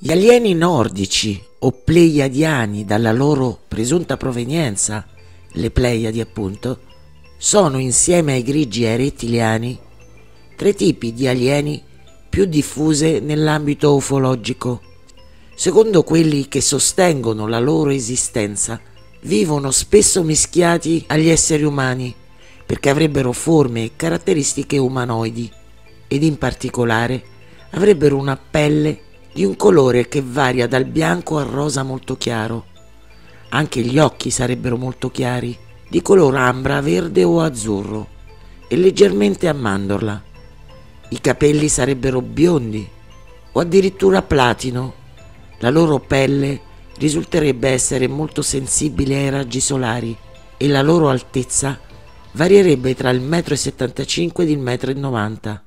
Gli alieni nordici o pleiadiani dalla loro presunta provenienza, le Pleiadi appunto, sono insieme ai grigi e ai rettiliani tre tipi di alieni più diffuse nell'ambito ufologico. Secondo quelli che sostengono la loro esistenza, vivono spesso mischiati agli esseri umani perché avrebbero forme e caratteristiche umanoidi ed in particolare avrebbero una pelle di un colore che varia dal bianco al rosa molto chiaro. Anche gli occhi sarebbero molto chiari, di color ambra, verde o azzurro e leggermente a mandorla. I capelli sarebbero biondi o addirittura platino. La loro pelle risulterebbe essere molto sensibile ai raggi solari e la loro altezza varierebbe tra il 1,75 m ed il 1,90 m.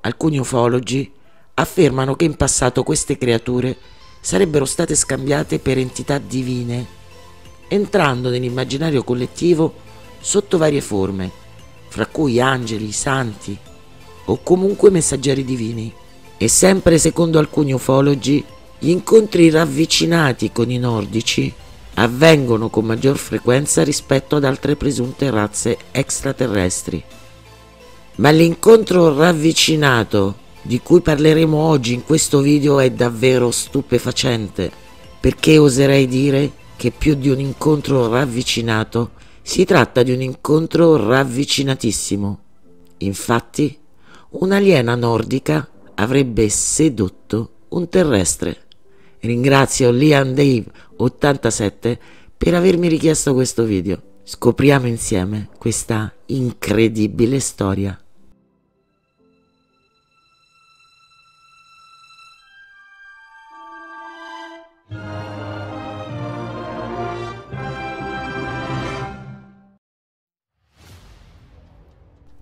Alcuni ufologi affermano che in passato queste creature sarebbero state scambiate per entità divine, entrando nell'immaginario collettivo sotto varie forme, fra cui angeli, santi o comunque messaggeri divini. E sempre secondo alcuni ufologi, gli incontri ravvicinati con i nordici avvengono con maggior frequenza rispetto ad altre presunte razze extraterrestri. Ma l'incontro ravvicinato di cui parleremo oggi in questo video è davvero stupefacente, perché oserei dire che più di un incontro ravvicinato si tratta di un incontro ravvicinatissimo. Infatti, un'aliena nordica avrebbe sedotto un terrestre. Ringrazio Liam Dave 87 per avermi richiesto questo video. Scopriamo insieme questa incredibile storia.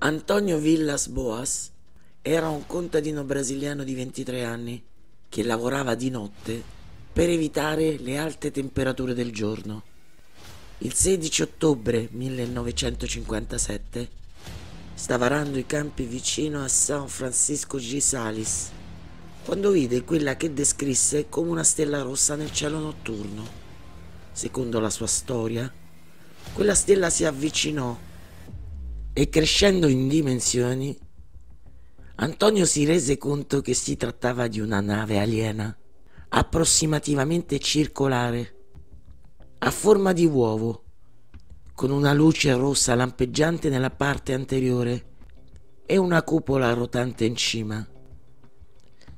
Antonio Villas Boas era un contadino brasiliano di 23 anni che lavorava di notte per evitare le alte temperature del giorno. Il 16 ottobre 1957 stava arando i campi vicino a San Francisco G. Salis quando vide quella che descrisse come una stella rossa nel cielo notturno. Secondo la sua storia, quella stella si avvicinò e crescendo in dimensioni, Antonio si rese conto che si trattava di una nave aliena, approssimativamente circolare, a forma di uovo, con una luce rossa lampeggiante nella parte anteriore e una cupola rotante in cima.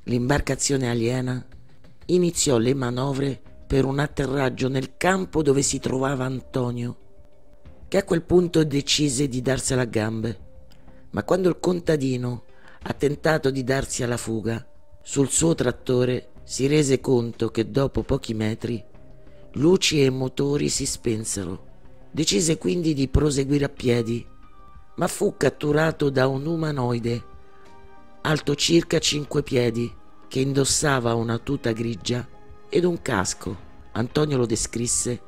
L'imbarcazione aliena iniziò le manovre per un atterraggio nel campo dove si trovava Antonio che a quel punto decise di darsela a gambe. Ma quando il contadino ha tentato di darsi alla fuga, sul suo trattore si rese conto che dopo pochi metri luci e motori si spensero. Decise quindi di proseguire a piedi, ma fu catturato da un umanoide alto circa cinque piedi che indossava una tuta grigia ed un casco. Antonio lo descrisse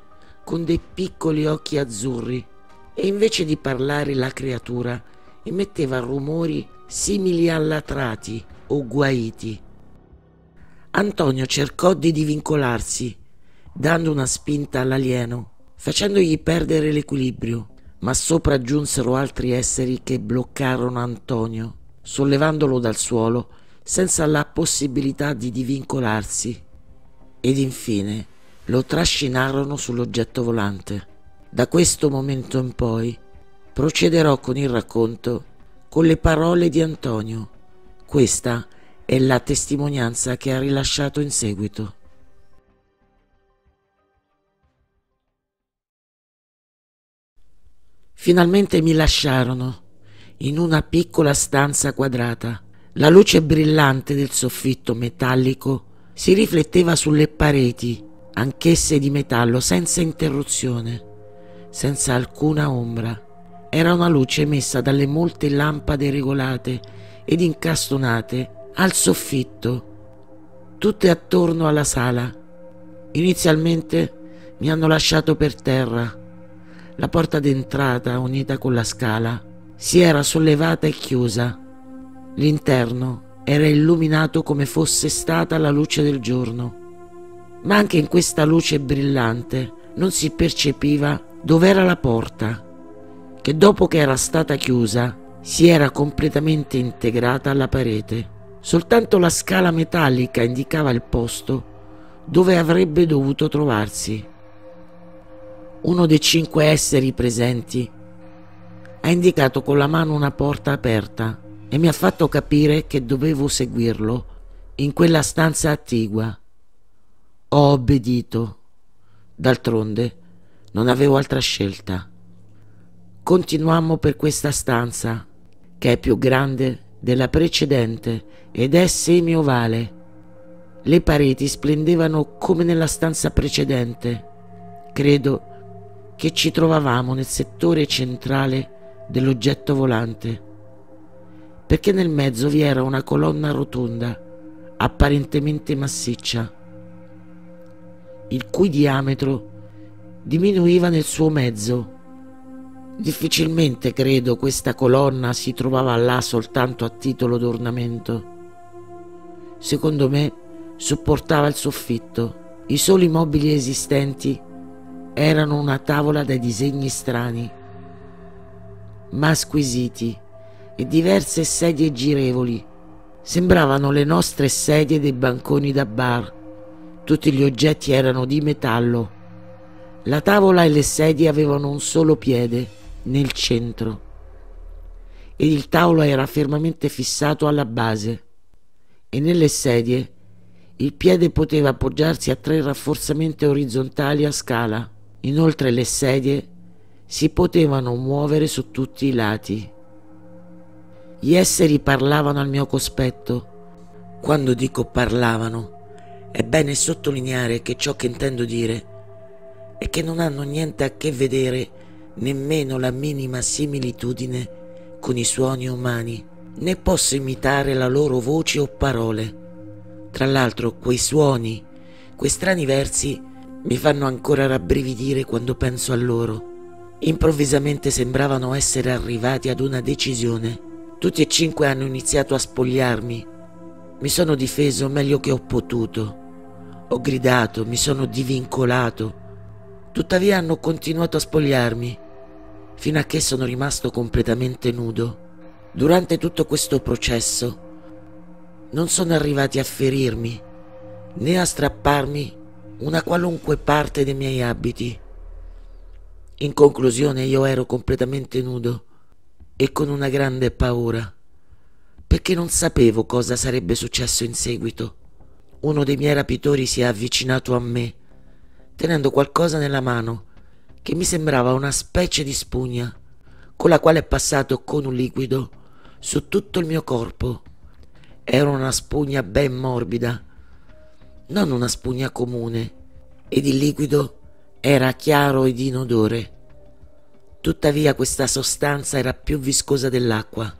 con dei piccoli occhi azzurri e invece di parlare la creatura emetteva rumori simili a latrati o guaiti. Antonio cercò di divincolarsi, dando una spinta all'alieno, facendogli perdere l'equilibrio, ma sopraggiunsero altri esseri che bloccarono Antonio, sollevandolo dal suolo senza la possibilità di divincolarsi, ed infine lo trascinarono sull'oggetto volante. Da questo momento in poi procederò con il racconto con le parole di Antonio. Questa è la testimonianza che ha rilasciato in seguito. Finalmente mi lasciarono in una piccola stanza quadrata. La luce brillante del soffitto metallico si rifletteva sulle pareti anch'esse di metallo, senza interruzione, senza alcuna ombra. Era una luce emessa dalle molte lampade regolate ed incastonate al soffitto, tutte attorno alla sala. Inizialmente mi hanno lasciato per terra. La porta d'entrata, unita con la scala, si era sollevata e chiusa. L'interno era illuminato come fosse stata la luce del giorno. Ma anche in questa luce brillante non si percepiva dov'era la porta, che dopo che era stata chiusa si era completamente integrata alla parete. Soltanto la scala metallica indicava il posto dove avrebbe dovuto trovarsi. Uno dei cinque esseri presenti ha indicato con la mano una porta aperta e mi ha fatto capire che dovevo seguirlo in quella stanza attigua. Ho obbedito. D'altronde non avevo altra scelta. Continuammo per questa stanza, che è più grande della precedente ed è semi-ovale. Le pareti splendevano come nella stanza precedente. Credo che ci trovavamo nel settore centrale dell'oggetto volante, perché nel mezzo vi era una colonna rotonda, apparentemente massiccia, il cui diametro diminuiva nel suo mezzo. Difficilmente credo questa colonna si trovava là soltanto a titolo d'ornamento. Secondo me supportava il soffitto. I soli mobili esistenti erano una tavola dai disegni strani, ma squisiti, e diverse sedie girevoli. Sembravano le nostre sedie dei banconi da bar. Tutti gli oggetti erano di metallo. La tavola e le sedie avevano un solo piede nel centro ed il tavolo era fermamente fissato alla base e nelle sedie il piede poteva appoggiarsi a tre rafforzamenti orizzontali a scala. Inoltre le sedie si potevano muovere su tutti i lati. Gli esseri parlavano al mio cospetto. Quando dico parlavano, è bene sottolineare che ciò che intendo dire è che non hanno niente a che vedere nemmeno la minima similitudine con i suoni umani, né posso imitare la loro voce o parole. Tra l'altro quei suoni, quei strani versi mi fanno ancora rabbrividire quando penso a loro. Improvvisamente sembravano essere arrivati ad una decisione. Tutti e cinque hanno iniziato a spogliarmi. Mi sono difeso meglio che ho potuto. Ho gridato, mi sono divincolato. Tuttavia hanno continuato a spogliarmi fino a che sono rimasto completamente nudo. Durante tutto questo processo non sono arrivati a ferirmi né a strapparmi una qualunque parte dei miei abiti. In conclusione io ero completamente nudo e con una grande paura, perché non sapevo cosa sarebbe successo in seguito. Uno dei miei rapitori si è avvicinato a me, tenendo qualcosa nella mano che mi sembrava una specie di spugna, con la quale è passato con un liquido su tutto il mio corpo era una spugna ben morbida, non una spugna comune, ed il liquido era chiaro ed inodore. Tuttavia questa sostanza era più viscosa dell'acqua.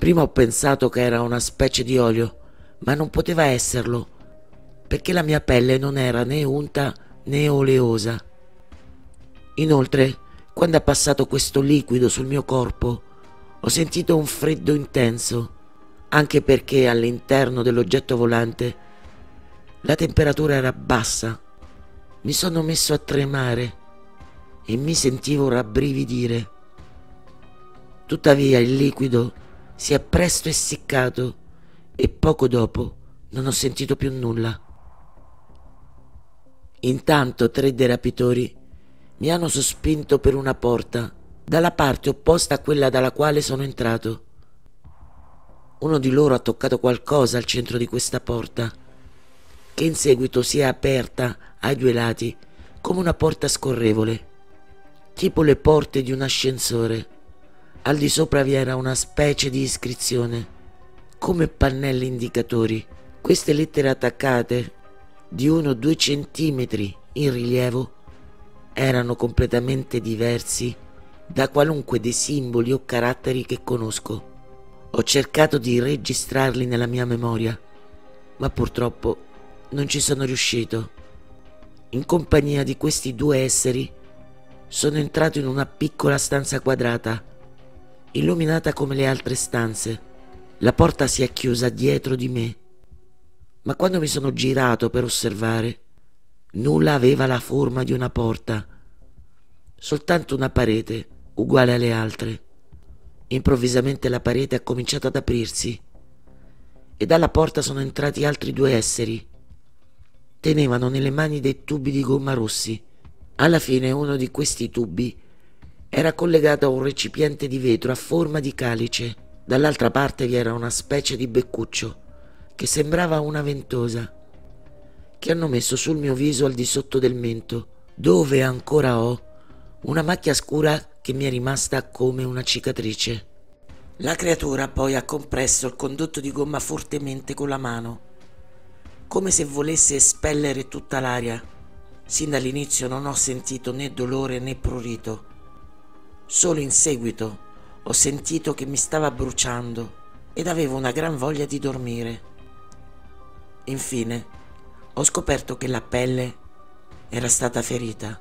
Prima ho pensato che era una specie di olio, ma non poteva esserlo, perché la mia pelle non era né unta né oleosa. Inoltre, quando ha passato questo liquido sul mio corpo, ho sentito un freddo intenso anche perché all'interno dell'oggetto volante la temperatura era bassa. Mi sono messo a tremare e mi sentivo rabbrividire. Tuttavia il liquido si è presto essiccato e poco dopo non ho sentito più nulla. Intanto tre dei rapitori mi hanno sospinto per una porta dalla parte opposta a quella dalla quale sono entrato. Uno di loro ha toccato qualcosa al centro di questa porta, che in seguito si è aperta ai due lati come una porta scorrevole, tipo le porte di un ascensore. Al di sopra vi era una specie di iscrizione, come pannelli indicatori. Queste lettere attaccate di uno o due centimetri in rilievo erano completamente diversi da qualunque dei simboli o caratteri che conosco. Ho cercato di registrarli nella mia memoria, ma purtroppo non ci sono riuscito. In compagnia di questi due esseri sono entrato in una piccola stanza quadrata, illuminata come le altre stanze. la porta si è chiusa dietro di me. Ma quando mi sono girato per osservare, nulla aveva la forma di una porta, soltanto una parete uguale alle altre. Improvvisamente la parete ha cominciato ad aprirsi e dalla porta sono entrati altri due esseri. Tenevano nelle mani dei tubi di gomma rossi. Alla fine uno di questi tubi era collegato a un recipiente di vetro a forma di calice. Dall'altra parte vi era una specie di beccuccio che sembrava una ventosa che hanno messo sul mio viso al di sotto del mento, dove ancora ho una macchia scura che mi è rimasta come una cicatrice. La creatura poi ha compresso il condotto di gomma fortemente con la mano, come se volesse espellere tutta l'aria. Sin dall'inizio non ho sentito né dolore né prurito Solo in seguito ho sentito che mi stava bruciando ed avevo una gran voglia di dormire. Infine ho scoperto che la pelle era stata ferita.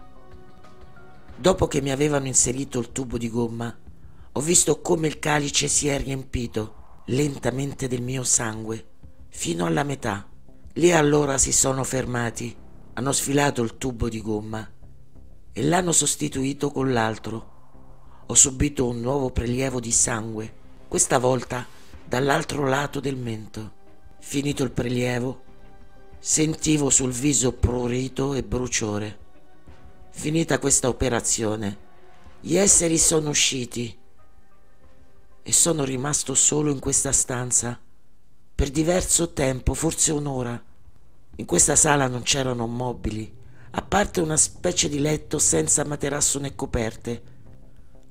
Dopo che mi avevano inserito il tubo di gomma, ho visto come il calice si è riempito lentamente del mio sangue, fino alla metà. Lì allora si sono fermati, hanno sfilato il tubo di gomma e l'hanno sostituito con l'altro ho subito un nuovo prelievo di sangue, questa volta dall'altro lato del mento. Finito il prelievo, sentivo sul viso prurito e bruciore. Finita questa operazione, gli esseri sono usciti e sono rimasto solo in questa stanza per diverso tempo, forse un'ora. In questa sala non c'erano mobili, a parte una specie di letto senza materasso né coperte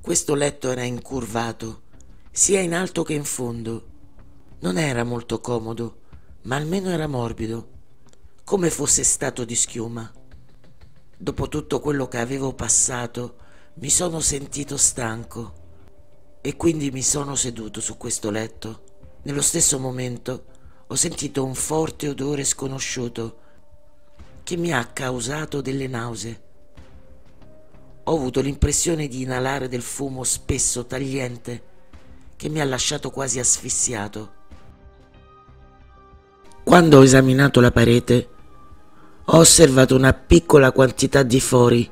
questo letto era incurvato, sia in alto che in fondo. Non era molto comodo, ma almeno era morbido, come fosse stato di schiuma. Dopo tutto quello che avevo passato, mi sono sentito stanco e quindi mi sono seduto su questo letto. Nello stesso momento ho sentito un forte odore sconosciuto che mi ha causato delle nausee. Ho avuto l'impressione di inalare del fumo spesso tagliente che mi ha lasciato quasi asfissiato. Quando ho esaminato la parete, ho osservato una piccola quantità di fori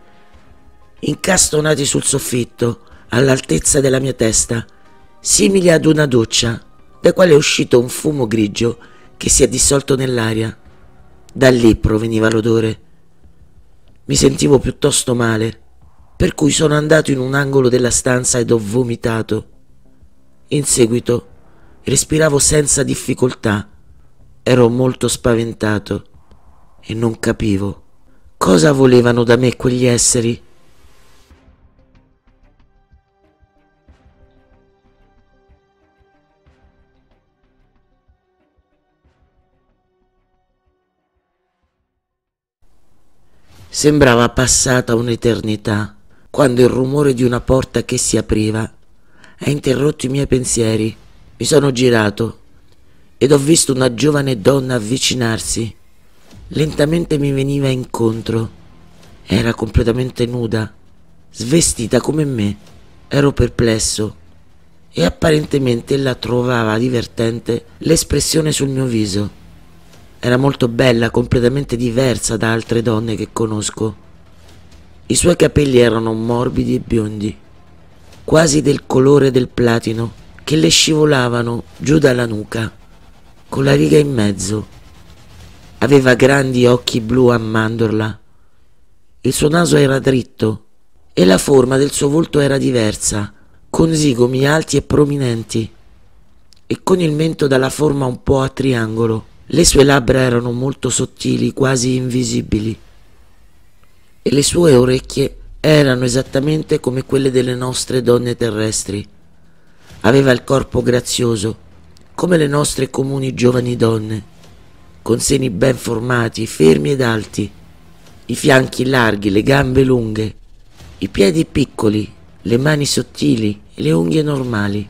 incastonati sul soffitto all'altezza della mia testa, simili ad una doccia, da quale è uscito un fumo grigio che si è dissolto nell'aria. Da lì proveniva l'odore. Mi sentivo piuttosto male per cui sono andato in un angolo della stanza ed ho vomitato. In seguito respiravo senza difficoltà, ero molto spaventato e non capivo cosa volevano da me quegli esseri. Sembrava passata un'eternità quando il rumore di una porta che si apriva ha interrotto i miei pensieri. Mi sono girato ed ho visto una giovane donna avvicinarsi. Lentamente mi veniva incontro. Era completamente nuda, svestita come me. Ero perplesso e apparentemente ella trovava divertente l'espressione sul mio viso. Era molto bella, completamente diversa da altre donne che conosco. I suoi capelli erano morbidi e biondi, quasi del colore del platino, che le scivolavano giù dalla nuca, con la riga in mezzo. Aveva grandi occhi blu a mandorla. Il suo naso era dritto e la forma del suo volto era diversa, con zigomi alti e prominenti e con il mento dalla forma un po' a triangolo. Le sue labbra erano molto sottili, quasi invisibili e le sue orecchie erano esattamente come quelle delle nostre donne terrestri. Aveva il corpo grazioso, come le nostre comuni giovani donne, con seni ben formati, fermi ed alti, i fianchi larghi, le gambe lunghe, i piedi piccoli, le mani sottili e le unghie normali.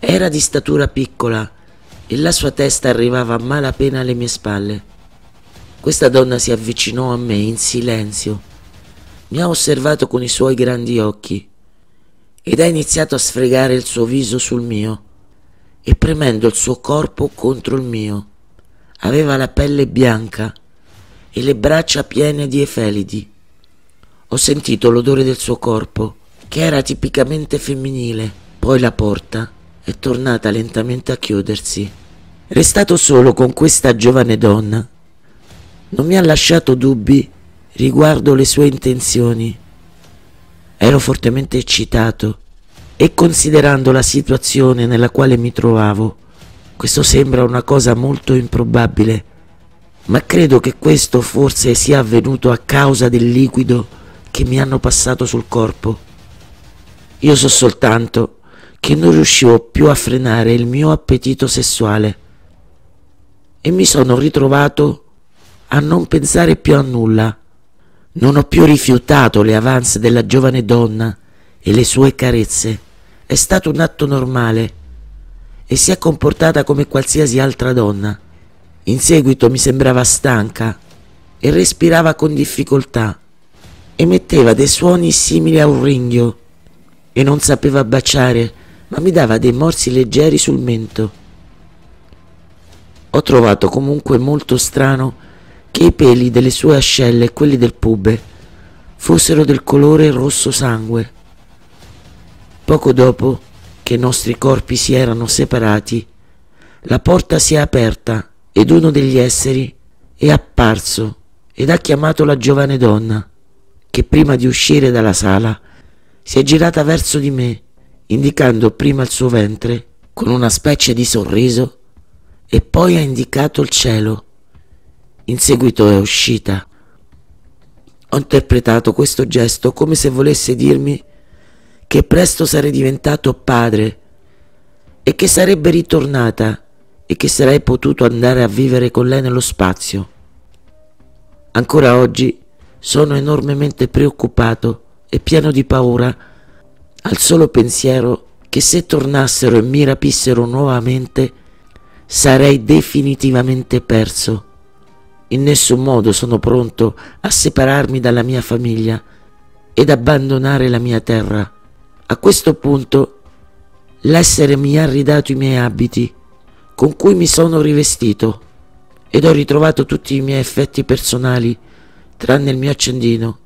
Era di statura piccola e la sua testa arrivava a malapena alle mie spalle. Questa donna si avvicinò a me in silenzio, mi ha osservato con i suoi grandi occhi ed ha iniziato a sfregare il suo viso sul mio. e premendo il suo corpo contro il mio. Aveva la pelle bianca e le braccia piene di efelidi. Ho sentito l'odore del suo corpo, che era tipicamente femminile. Poi la porta è tornata lentamente a chiudersi. Restato solo con questa giovane donna, non mi ha lasciato dubbi riguardo le sue intenzioni. Ero fortemente eccitato e considerando la situazione nella quale mi trovavo, questo sembra una cosa molto improbabile, ma credo che questo forse sia avvenuto a causa del liquido che mi hanno passato sul corpo. Io so soltanto che non riuscivo più a frenare il mio appetito sessuale e mi sono ritrovato a non pensare più a nulla. Non ho più rifiutato le avance della giovane donna e le sue carezze. È stato un atto normale e si è comportata come qualsiasi altra donna. In seguito mi sembrava stanca e respirava con difficoltà emetteva dei suoni simili a un ringhio e non sapeva baciare, ma mi dava dei morsi leggeri sul mento. Ho trovato comunque molto strano che i peli delle sue ascelle e quelli del pube fossero del colore rosso sangue. Poco dopo che i nostri corpi si erano separati, la porta si è aperta ed uno degli esseri è apparso ed ha chiamato la giovane donna che prima di uscire dalla sala si è girata verso di me, indicando prima il suo ventre con una specie di sorriso e poi ha indicato il cielo. In seguito è uscita. Ho interpretato questo gesto come se volesse dirmi che presto sarei diventato padre e che sarebbe ritornata e che sarei potuto andare a vivere con lei nello spazio. Ancora oggi sono enormemente preoccupato e pieno di paura al solo pensiero che se tornassero e mi rapissero nuovamente sarei definitivamente perso. In nessun modo sono pronto a separarmi dalla mia famiglia ed abbandonare la mia terra. A questo punto l'essere mi ha ridato i miei abiti con cui mi sono rivestito ed ho ritrovato tutti i miei effetti personali tranne il mio accendino,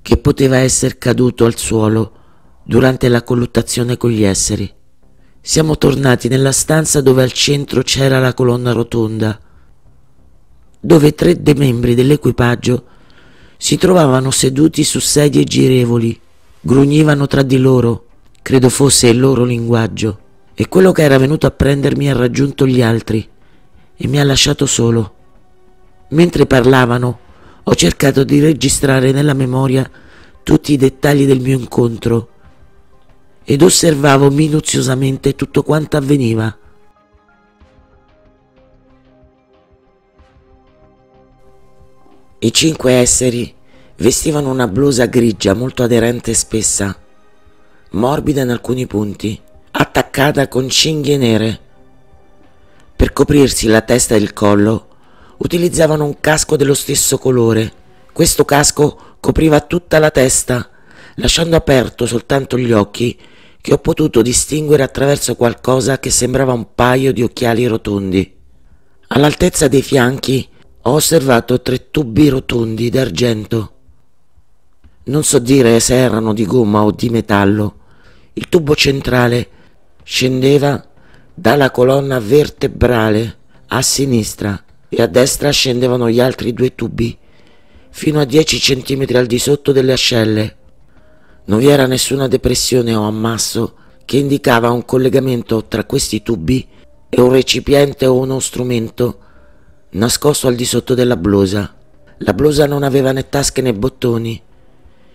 che poteva essere caduto al suolo durante la colluttazione con gli esseri. Siamo tornati nella stanza dove al centro c'era la colonna rotonda, dove tre dei membri dell'equipaggio si trovavano seduti su sedie girevoli, grugnivano tra di loro, credo fosse il loro linguaggio, e quello che era venuto a prendermi ha raggiunto gli altri e mi ha lasciato solo. Mentre parlavano, ho cercato di registrare nella memoria tutti i dettagli del mio incontro ed osservavo minuziosamente tutto quanto avveniva. I cinque esseri vestivano una blusa grigia molto aderente e spessa, morbida in alcuni punti, attaccata con cinghie nere. Per coprirsi la testa e il collo utilizzavano un casco dello stesso colore. Questo casco copriva tutta la testa, lasciando aperto soltanto gli occhi che ho potuto distinguere attraverso qualcosa che sembrava un paio di occhiali rotondi. All'altezza dei fianchi ho osservato tre tubi rotondi d'argento. Non so dire se erano di gomma o di metallo. Il tubo centrale scendeva dalla colonna vertebrale a sinistra e a destra scendevano gli altri due tubi, fino a 10 cm al di sotto delle ascelle. Non vi era nessuna depressione o ammasso che indicava un collegamento tra questi tubi e un recipiente o uno strumento nascosto al di sotto della blusa. La blusa non aveva né tasche né bottoni.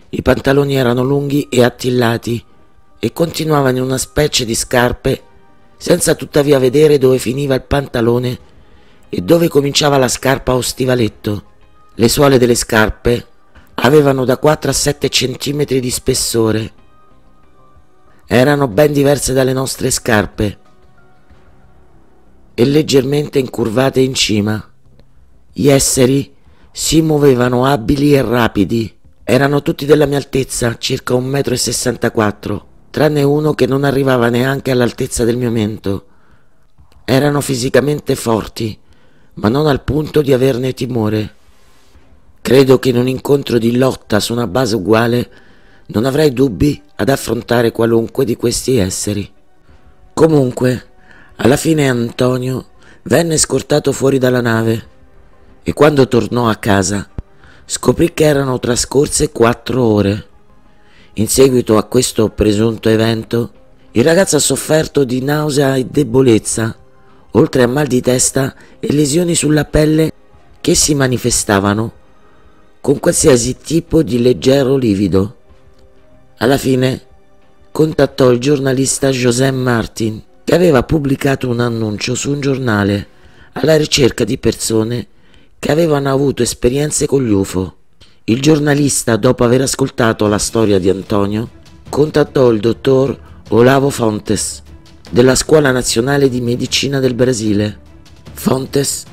I pantaloni erano lunghi e attillati e continuavano in una specie di scarpe senza tuttavia vedere dove finiva il pantalone e dove cominciava la scarpa o stivaletto. Le suole delle scarpe avevano da 4 a 7 centimetri di spessore. Erano ben diverse dalle nostre scarpe e leggermente incurvate in cima. Gli esseri si muovevano abili e rapidi. Erano tutti della mia altezza, circa 1,64 m, tranne uno che non arrivava neanche all'altezza del mio mento. Erano fisicamente forti, ma non al punto di averne timore. Credo che in un incontro di lotta su una base uguale non avrei dubbi ad affrontare qualunque di questi esseri. Comunque, alla fine Antonio venne scortato fuori dalla nave e quando tornò a casa scoprì che erano trascorse quattro ore. In seguito a questo presunto evento, il ragazzo ha sofferto di nausea e debolezza, oltre a mal di testa e lesioni sulla pelle che si manifestavano con qualsiasi tipo di leggero livido. Alla fine contattò il giornalista José Martin, che aveva pubblicato un annuncio su un giornale alla ricerca di persone che avevano avuto esperienze con gli UFO. Il giornalista, dopo aver ascoltato la storia di Antonio, contattò il dottor Olavo Fontes della Scuola Nazionale di Medicina del Brasile. Fontes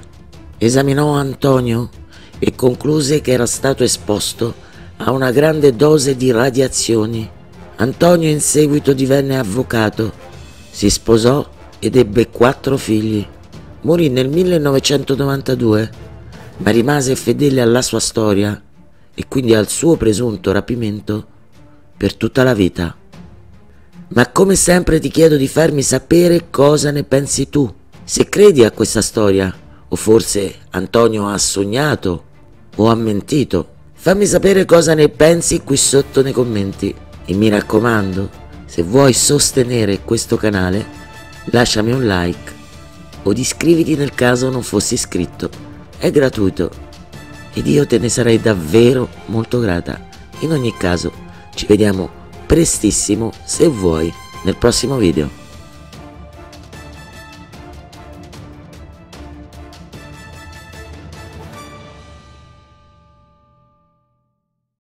esaminò Antonio e concluse che era stato esposto a una grande dose di radiazioni. Antonio in seguito divenne avvocato, si sposò ed ebbe quattro figli. Morì nel 1992, ma rimase fedele alla sua storia e quindi al suo presunto rapimento per tutta la vita. Ma come sempre ti chiedo di farmi sapere cosa ne pensi tu, se credi a questa storia, o forse Antonio ha sognato o ha mentito. Fammi sapere cosa ne pensi qui sotto nei commenti e mi raccomando, se vuoi sostenere questo canale, lasciami un like o iscriviti nel caso non fossi iscritto. È gratuito ed io te ne sarei davvero molto grata. In ogni caso, ci vediamo prestissimo se vuoi nel prossimo video.